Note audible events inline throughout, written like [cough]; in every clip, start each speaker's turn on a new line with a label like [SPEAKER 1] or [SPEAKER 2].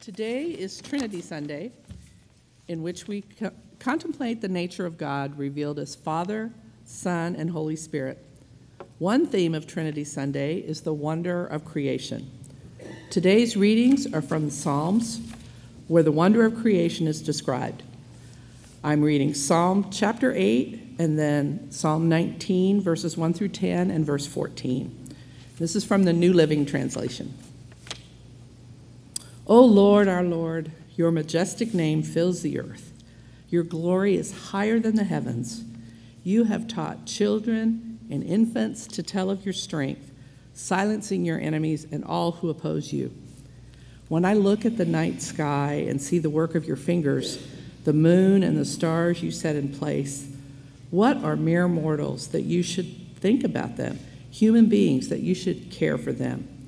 [SPEAKER 1] Today is Trinity Sunday, in which we co- contemplate the nature of God revealed as Father, Son, and Holy Spirit. One theme of Trinity Sunday is the wonder of creation. Today's readings are from the Psalms, where the wonder of creation is described. I'm reading Psalm chapter 8 and then Psalm 19, verses 1 through 10, and verse 14. This is from the New Living Translation. O Lord, our Lord, your majestic name fills the earth. Your glory is higher than the heavens. You have taught children and infants to tell of your strength, silencing your enemies and all who oppose you. When I look at the night sky and see the work of your fingers, the moon and the stars you set in place, what are mere mortals that you should think about them, human beings that you should care for them?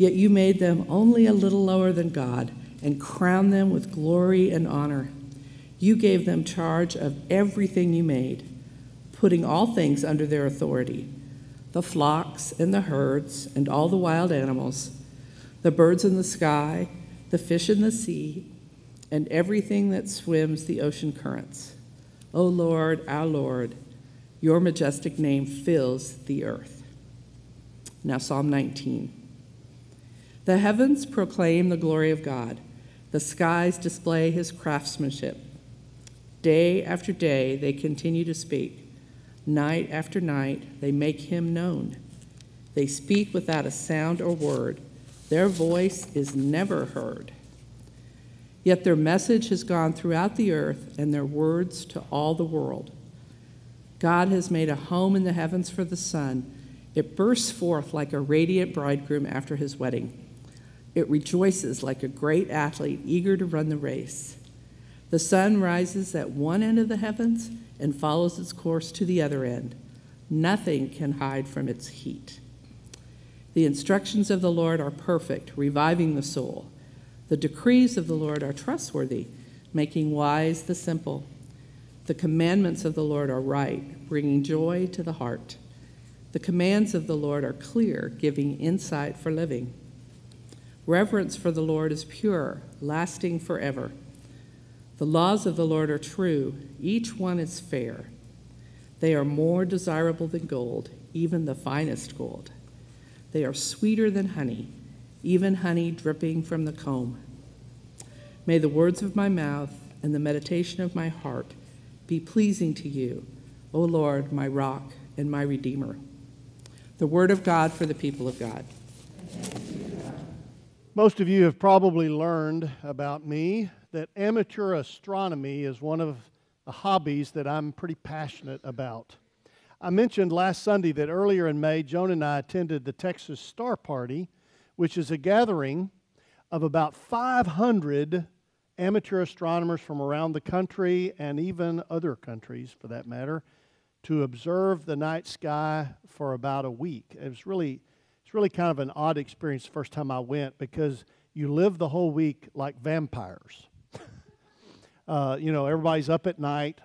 [SPEAKER 1] Yet you made them only a little lower than God and crowned them with glory and honor. You gave them charge of everything you made, putting all things under their authority the flocks and the herds and all the wild animals, the birds in the sky, the fish in the sea, and everything that swims the ocean currents. O Lord, our Lord, your majestic name fills the earth. Now, Psalm 19. The heavens proclaim the glory of God, the skies display his craftsmanship. Day after day they continue to speak. Night after night they make him known. They speak without a sound or word. Their voice is never heard. Yet their message has gone throughout the earth and their words to all the world. God has made a home in the heavens for the sun. It bursts forth like a radiant bridegroom after his wedding. It rejoices like a great athlete eager to run the race. The sun rises at one end of the heavens and follows its course to the other end. Nothing can hide from its heat. The instructions of the Lord are perfect, reviving the soul. The decrees of the Lord are trustworthy, making wise the simple. The commandments of the Lord are right, bringing joy to the heart. The commands of the Lord are clear, giving insight for living. Reverence for the Lord is pure, lasting forever. The laws of the Lord are true, each one is fair. They are more desirable than gold, even the finest gold. They are sweeter than honey, even honey dripping from the comb. May the words of my mouth and the meditation of my heart be pleasing to you, O Lord, my rock and my redeemer. The word of God for the people of God.
[SPEAKER 2] Most of you have probably learned about me that amateur astronomy is one of the hobbies that I'm pretty passionate about. I mentioned last Sunday that earlier in May, Joan and I attended the Texas Star Party, which is a gathering of about 500 amateur astronomers from around the country and even other countries for that matter to observe the night sky for about a week. It was really it's really kind of an odd experience the first time I went because you live the whole week like vampires. [laughs] uh, you know, everybody's up at night,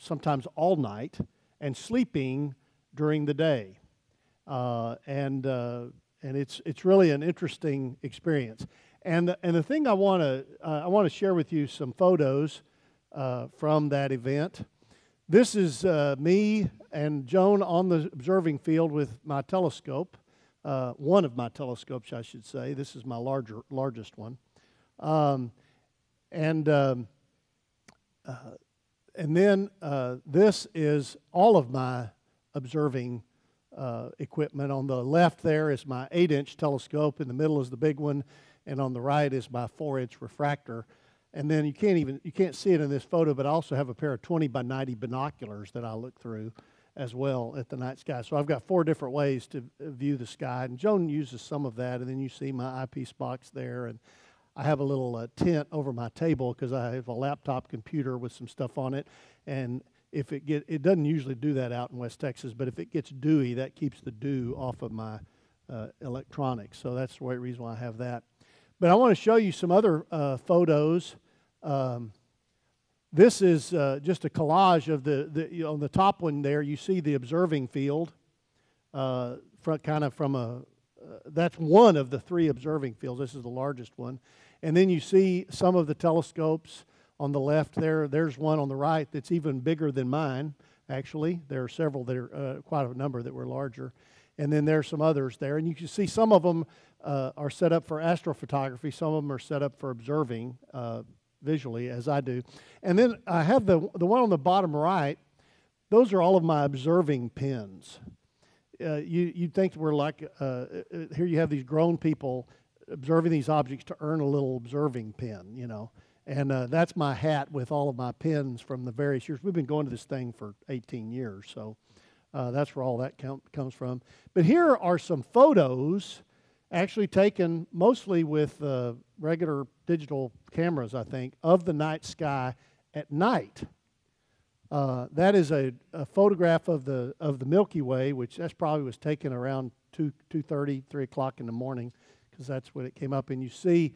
[SPEAKER 2] sometimes all night, and sleeping during the day. Uh, and uh, and it's it's really an interesting experience. And the, and the thing I want to uh, I want to share with you some photos uh, from that event. This is uh, me and Joan on the observing field with my telescope uh, one of my telescopes, I should say. This is my larger, largest one. Um, and, um, uh, and then uh, this is all of my observing uh, equipment. On the left there is my 8 inch telescope, in the middle is the big one, and on the right is my 4 inch refractor. And then you can't even you can't see it in this photo, but I also have a pair of 20 by 90 binoculars that I look through as well at the night sky. So I've got four different ways to view the sky, and Joan uses some of that. And then you see my eyepiece box there, and I have a little uh, tent over my table because I have a laptop computer with some stuff on it, and if it get it doesn't usually do that out in West Texas, but if it gets dewy, that keeps the dew off of my uh, electronics. So that's the reason why I have that. But I want to show you some other uh, photos. Um, this is uh, just a collage of the, the on the top one there, you see the observing field, uh, kind of from a, that's one of the three observing fields. This is the largest one. And then you see some of the telescopes on the left there. There's one on the right that's even bigger than mine, actually. There are several that are uh, quite a number that were larger. And then there's some others there. And you can see some of them uh, are set up for astrophotography, some of them are set up for observing uh, visually, as I do. And then I have the, the one on the bottom right, those are all of my observing pins. Uh, you, you'd think we're like, uh, uh, here you have these grown people observing these objects to earn a little observing pin, you know. And uh, that's my hat with all of my pins from the various years. We've been going to this thing for 18 years, so uh, that's where all that com- comes from. But here are some photos actually taken mostly with uh, regular digital cameras, I think, of the night sky at night. Uh, that is a, a, photograph of the of the Milky Way, which that's probably was taken around 2, 2.30, 3 o'clock in the morning because that's when it came up. And you see,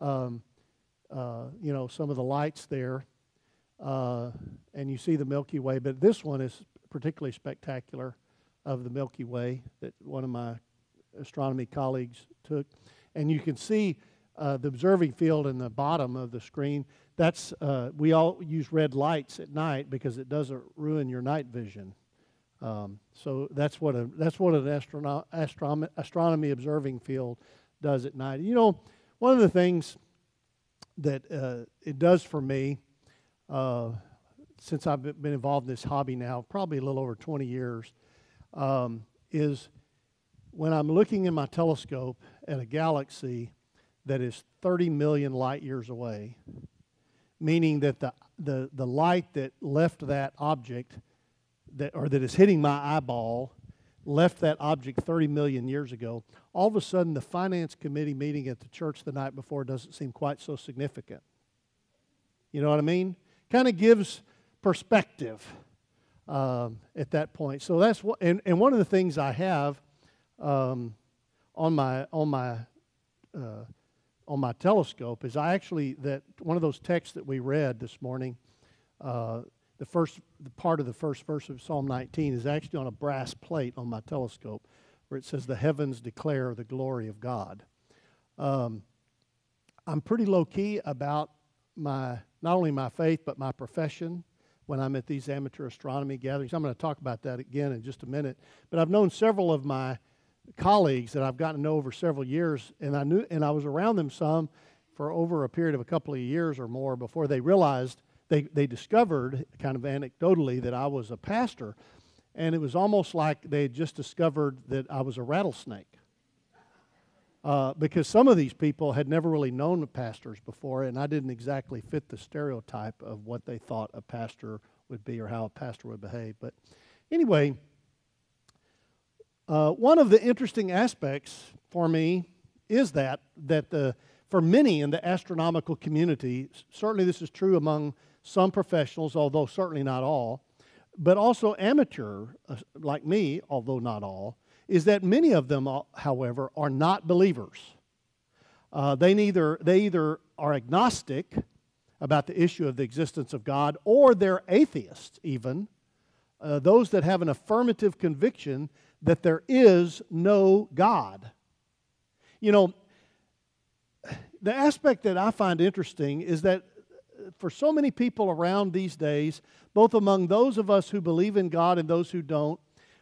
[SPEAKER 2] um, uh, you know, some of the lights there, uh, and you see the Milky Way. But this one is particularly spectacular of the Milky Way that one of my astronomy colleagues took. And you can see uh, the observing field in the bottom of the screen. That's uh, we all use red lights at night because it doesn't ruin your night vision. Um, so that's what a that's what an astrono- astrom- astronomy observing field does at night. You know, one of the things that uh, it does for me, uh, since I've been involved in this hobby now, probably a little over 20 years, um, is when I'm looking in my telescope at a galaxy that is 30 million light years away, meaning that the, the, the light that left that object, that, or that is hitting my eyeball, left that object 30 million years ago, all of a sudden the finance committee meeting at the church the night before doesn't seem quite so significant. You know what I mean? Kind of gives perspective um, at that point. So that's what, and, and one of the things I have um, on my on my uh, on my telescope is I actually that one of those texts that we read this morning. Uh, the first the part of the first verse of Psalm 19 is actually on a brass plate on my telescope, where it says, "The heavens declare the glory of God." Um, I'm pretty low key about my not only my faith but my profession when I'm at these amateur astronomy gatherings. I'm going to talk about that again in just a minute. But I've known several of my colleagues that I've gotten to know over several years, and I knew and I was around them some for over a period of a couple of years or more before they realized they, they discovered kind of anecdotally that I was a pastor, and it was almost like they had just discovered that I was a rattlesnake. Uh, because some of these people had never really known pastors before, and I didn't exactly fit the stereotype of what they thought a pastor would be or how a pastor would behave. But anyway, uh, one of the interesting aspects for me is that that the for many in the astronomical community, certainly this is true among some professionals, although certainly not all, but also amateur uh, like me, although not all, is that many of them, uh, however, are not believers. Uh, they neither they either are agnostic about the issue of the existence of God, or they're atheists even. Uh, those that have an affirmative conviction that there is no God. You know, the aspect that I find interesting is that for so many people around these days, both among those of us who believe in God and those who don't,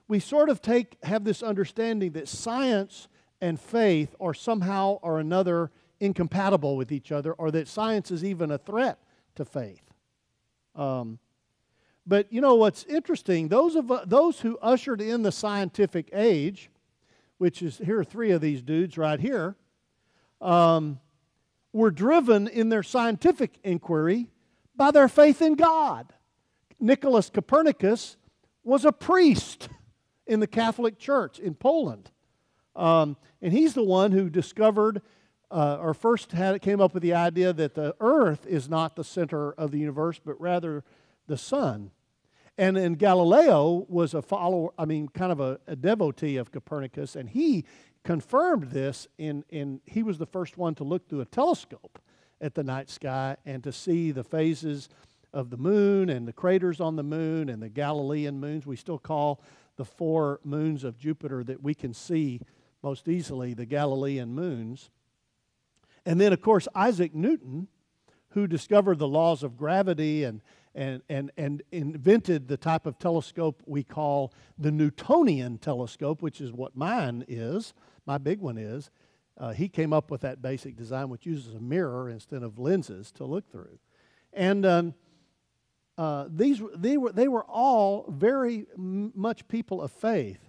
[SPEAKER 2] we sort of take have this understanding that science and faith are somehow or another incompatible with each other, or that science is even a threat to faith. Um, but you know what's interesting? Those of uh, those who ushered in the scientific age, which is here are three of these dudes right here, um, were driven in their scientific inquiry by their faith in God. Nicholas Copernicus was a priest in the Catholic Church in Poland, um, and he's the one who discovered. Uh, or first had, came up with the idea that the earth is not the center of the universe, but rather the sun. And then Galileo was a follower, I mean, kind of a, a devotee of Copernicus, and he confirmed this in, in he was the first one to look through a telescope at the night sky and to see the phases of the moon and the craters on the moon and the Galilean moons. We still call the four moons of Jupiter that we can see most easily the Galilean moons. And then, of course, Isaac Newton, who discovered the laws of gravity and, and, and, and invented the type of telescope we call the Newtonian telescope, which is what mine is, my big one is. Uh, he came up with that basic design, which uses a mirror instead of lenses to look through. And um, uh, these, they, were, they were all very much people of faith.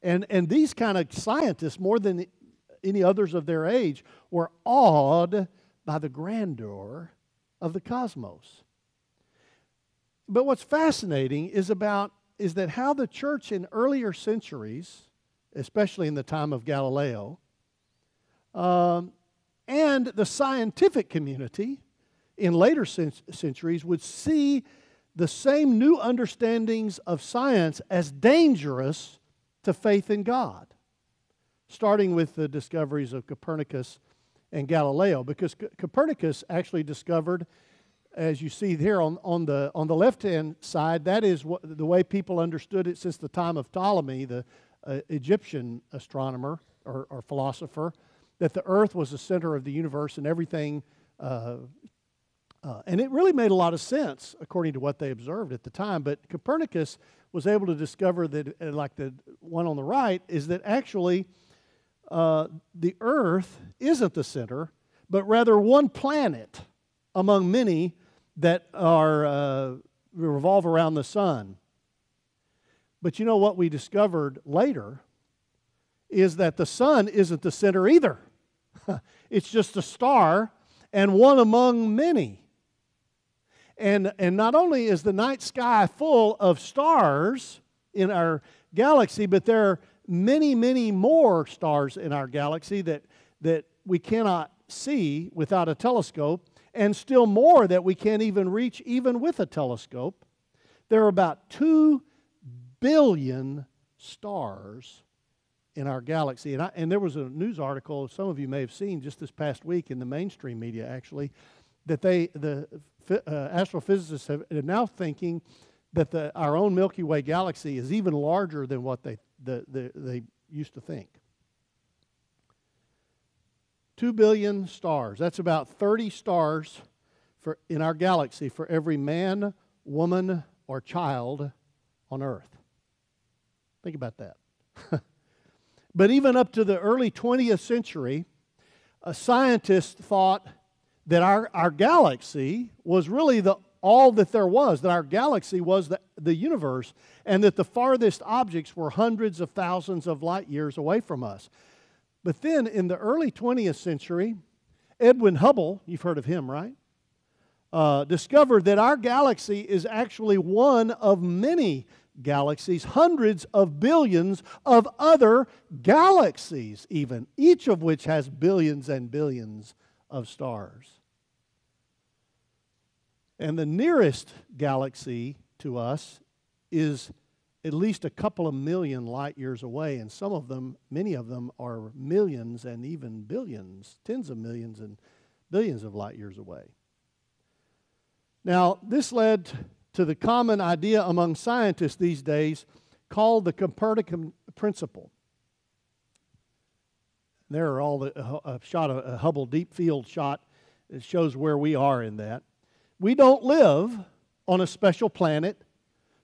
[SPEAKER 2] And, and these kind of scientists, more than any others of their age, were awed by the grandeur of the cosmos. But what's fascinating is about is that how the church in earlier centuries, especially in the time of Galileo, um, and the scientific community in later centuries would see the same new understandings of science as dangerous to faith in God, starting with the discoveries of Copernicus and Galileo, because C- Copernicus actually discovered, as you see here on, on the, on the left hand side, that is what, the way people understood it since the time of Ptolemy, the uh, Egyptian astronomer or, or, philosopher, that the earth was the center of the universe and everything. Uh, uh, and it really made a lot of sense according to what they observed at the time. But Copernicus was able to discover that, uh, like the one on the right, is that actually uh, the Earth isn't the center, but rather one planet among many that are uh, revolve around the sun. But you know what we discovered later is that the sun isn't the center either. [laughs] it's just a star and one among many. And, and not only is the night sky full of stars in our galaxy, but there are many, many more stars in our galaxy that, that we cannot see without a telescope, and still more that we can't even reach even with a telescope. There are about 2 billion stars in our galaxy. And, I, and there was a news article, some of you may have seen just this past week in the mainstream media actually, that they, the uh, astrophysicists have, are now thinking that the, our own Milky Way galaxy is even larger than what they, the, the, they used to think. Two billion stars. That's about 30 stars for, in our galaxy for every man, woman, or child on Earth. Think about that. [laughs] but even up to the early 20th century, a scientist thought that our, our galaxy was really the, all that there was, that our galaxy was the, the universe, and that the farthest objects were hundreds of thousands of light years away from us. But then in the early 20th century, Edwin Hubble, you've heard of him, right? Uh, discovered that our galaxy is actually one of many galaxies, hundreds of billions of other galaxies, even, each of which has billions and billions of stars. And the nearest galaxy to us is at least a couple of million light years away, and some of them, many of them, are millions and even billions, tens of millions and billions of light years away. Now, this led to the common idea among scientists these days called the Copernican principle. There are all the shot a Hubble deep field shot. Shows where we are in that. We don't live on a special planet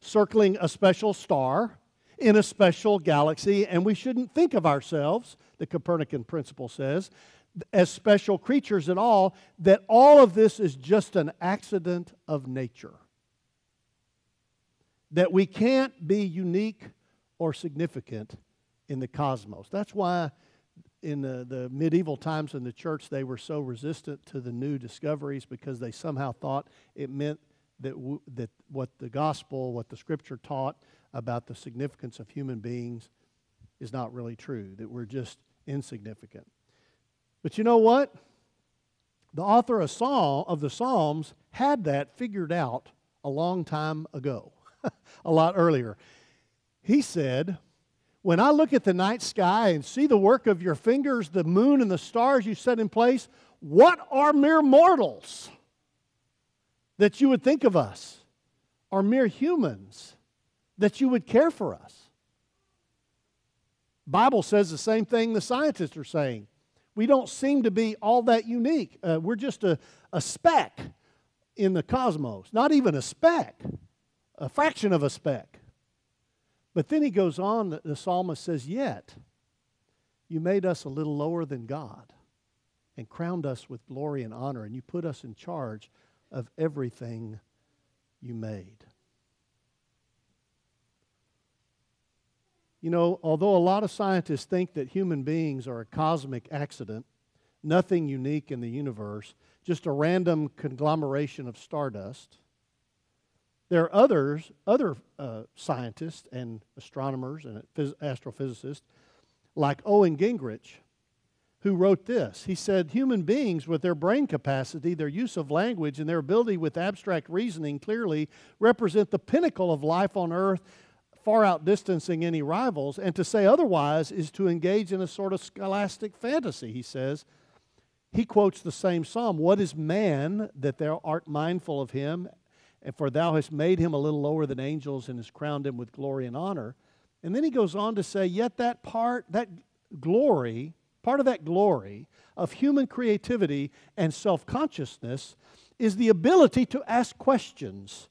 [SPEAKER 2] circling a special star in a special galaxy, and we shouldn't think of ourselves, the Copernican principle says, as special creatures at all, that all of this is just an accident of nature. That we can't be unique or significant in the cosmos. That's why in the, the medieval times in the church, they were so resistant to the new discoveries because they somehow thought it meant that, w- that what the gospel, what the scripture taught about the significance of human beings is not really true, that we're just insignificant. But you know what? The author of, Psalm, of the Psalms had that figured out a long time ago, [laughs] a lot earlier. He said, when I look at the night sky and see the work of your fingers, the moon and the stars you set in place, what are mere mortals that you would think of us? Are mere humans that you would care for us? Bible says the same thing the scientists are saying. We don't seem to be all that unique. Uh, we're just a, a speck in the cosmos, not even a speck, a fraction of a speck. But then he goes on, the, the psalmist says, Yet you made us a little lower than God and crowned us with glory and honor, and you put us in charge of everything you made. You know, although a lot of scientists think that human beings are a cosmic accident, nothing unique in the universe, just a random conglomeration of stardust, there are others, other uh, scientists and astronomers and phys- astrophysicists like Owen Gingerich who wrote this. He said, Human beings, with their brain capacity, their use of language, and their ability with abstract reasoning clearly represent the pinnacle of life on earth, far outdistancing any rivals. And to say otherwise is to engage in a sort of scholastic fantasy, he says. He quotes the same psalm What is man that thou art mindful of him? And for thou hast made him a little lower than angels and hast crowned him with glory and honor. And then he goes on to say, Yet that part, that glory, Part of that glory of human creativity and self consciousness is the ability to ask questions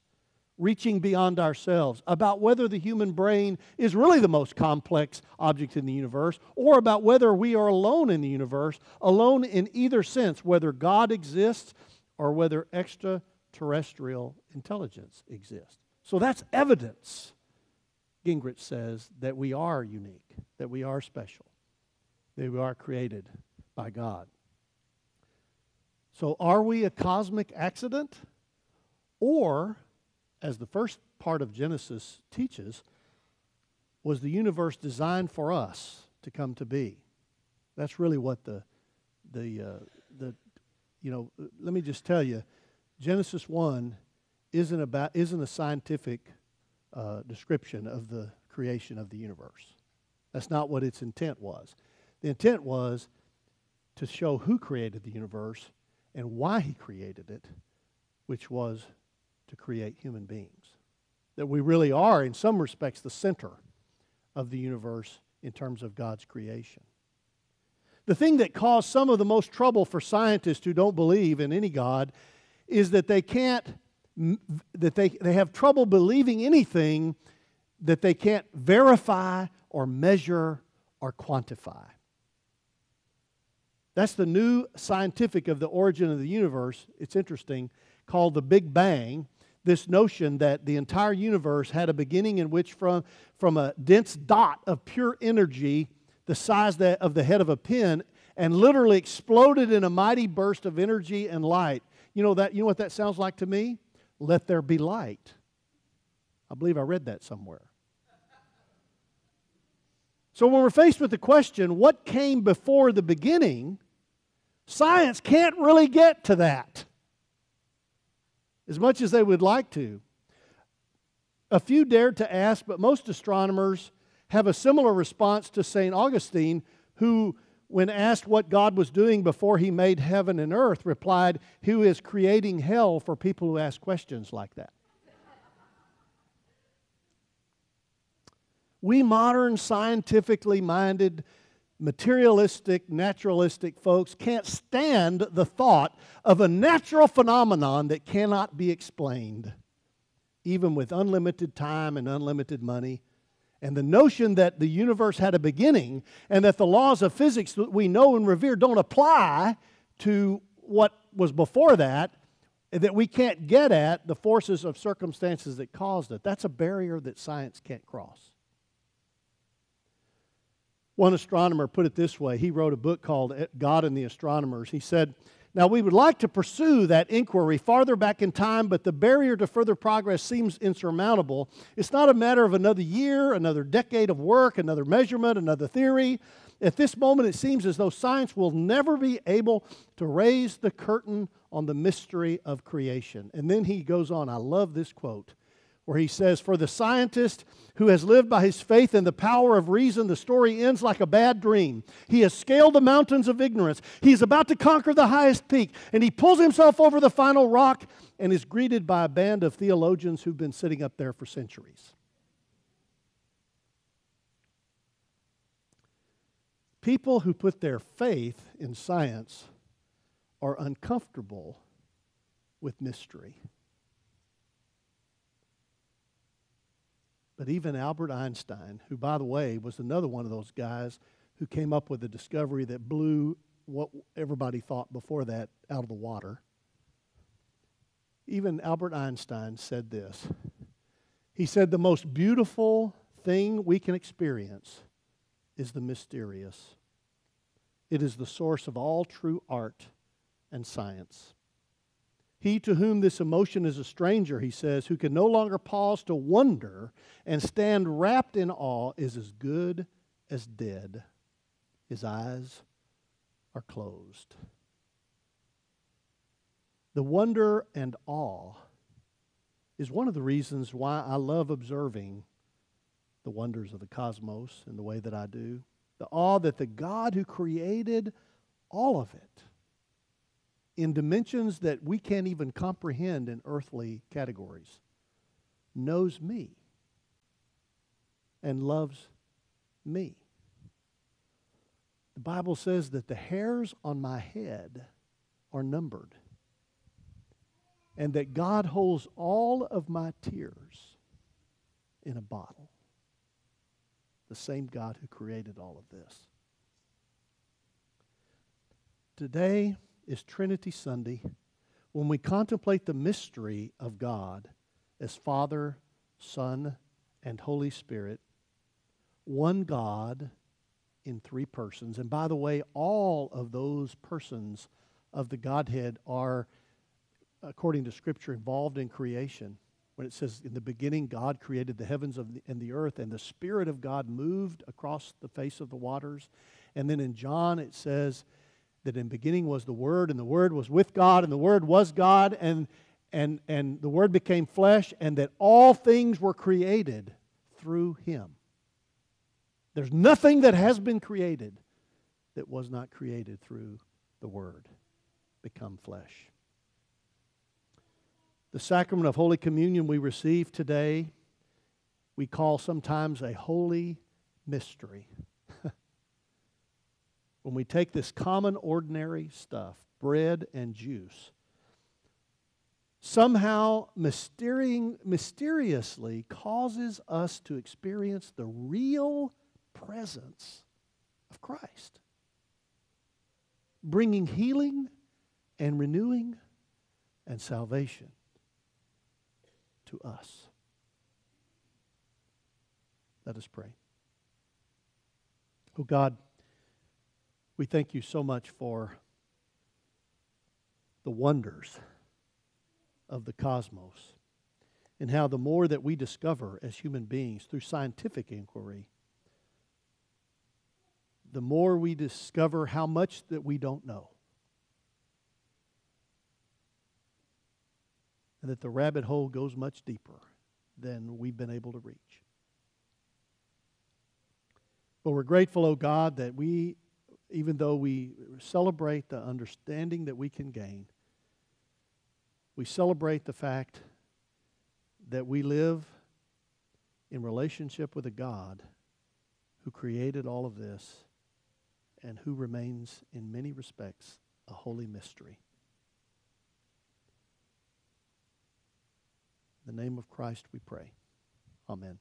[SPEAKER 2] reaching beyond ourselves about whether the human brain is really the most complex object in the universe or about whether we are alone in the universe, alone in either sense, whether God exists or whether extraterrestrial intelligence exists. So that's evidence, Gingerich says, that we are unique, that we are special. They are created by God. So, are we a cosmic accident? Or, as the first part of Genesis teaches, was the universe designed for us to come to be? That's really what the, the, uh, the you know, let me just tell you Genesis 1 isn't, about, isn't a scientific uh, description of the creation of the universe. That's not what its intent was. The intent was to show who created the universe and why he created it, which was to create human beings. That we really are, in some respects, the center of the universe in terms of God's creation. The thing that caused some of the most trouble for scientists who don't believe in any God is that they can't, that they, they have trouble believing anything that they can't verify or measure or quantify. That's the new scientific of the origin of the universe. It's interesting, called the Big Bang. This notion that the entire universe had a beginning in which, from, from a dense dot of pure energy, the size that, of the head of a pin, and literally exploded in a mighty burst of energy and light. You know, that, you know what that sounds like to me? Let there be light. I believe I read that somewhere. So, when we're faced with the question, what came before the beginning? Science can't really get to that as much as they would like to. A few dared to ask, but most astronomers have a similar response to St. Augustine, who, when asked what God was doing before he made heaven and earth, replied, Who is creating hell for people who ask questions like that? we modern, scientifically minded materialistic, naturalistic folks can't stand the thought of a natural phenomenon that cannot be explained, even with unlimited time and unlimited money. And the notion that the universe had a beginning and that the laws of physics that we know and revere don't apply to what was before that, that we can't get at the forces of circumstances that caused it. That's a barrier that science can't cross. One astronomer put it this way. He wrote a book called God and the Astronomers. He said, Now we would like to pursue that inquiry farther back in time, but the barrier to further progress seems insurmountable. It's not a matter of another year, another decade of work, another measurement, another theory. At this moment, it seems as though science will never be able to raise the curtain on the mystery of creation. And then he goes on. I love this quote where he says, For the scientist who has lived by his faith in the power of reason, the story ends like a bad dream. He has scaled the mountains of ignorance. He is about to conquer the highest peak, and he pulls himself over the final rock and is greeted by a band of theologians who've been sitting up there for centuries. People who put their faith in science are uncomfortable with mystery. But even Albert Einstein, who, by the way, was another one of those guys who came up with a discovery that blew what everybody thought before that out of the water, even Albert Einstein said this. He said, The most beautiful thing we can experience is the mysterious. It is the source of all true art and science. He to whom this emotion is a stranger, he says, who can no longer pause to wonder and stand wrapped in awe, is as good as dead. His eyes are closed. The wonder and awe is one of the reasons why I love observing the wonders of the cosmos in the way that I do. The awe that the God who created all of it in dimensions that we can't even comprehend in earthly categories knows me and loves me. The Bible says that the hairs on my head are numbered and that God holds all of my tears in a bottle. The same God who created all of this. Today is Trinity Sunday when we contemplate the mystery of God as Father, Son, and Holy Spirit, one God in three persons. And by the way, all of those persons of the Godhead are according to Scripture, involved in creation. When it says, In the beginning, God created the heavens and the earth, and the Spirit of God moved across the face of the waters. And then in John, it says that in beginning was the Word, and the Word was with God, and the Word was God, and, and, and the Word became flesh, and that all things were created through Him. There's nothing that has been created that was not created through the Word become flesh. The sacrament of Holy Communion we receive today, we call sometimes a holy mystery. When we take this common, ordinary stuff, bread and juice, somehow mysteriously causes us to experience the real presence of Christ, bringing healing and renewing and salvation to us. Let us pray. Oh God, we thank you so much for the wonders of the cosmos and how the more that we discover as human beings through scientific inquiry, the more we discover how much that we don't know. and that the rabbit hole goes much deeper than we've been able to reach. But we're grateful, oh God, that we, even though we celebrate the understanding that we can gain, we celebrate the fact that we live in relationship with a God who created all of this and who remains, in many respects, a holy mystery. In the name of Christ we pray. Amen.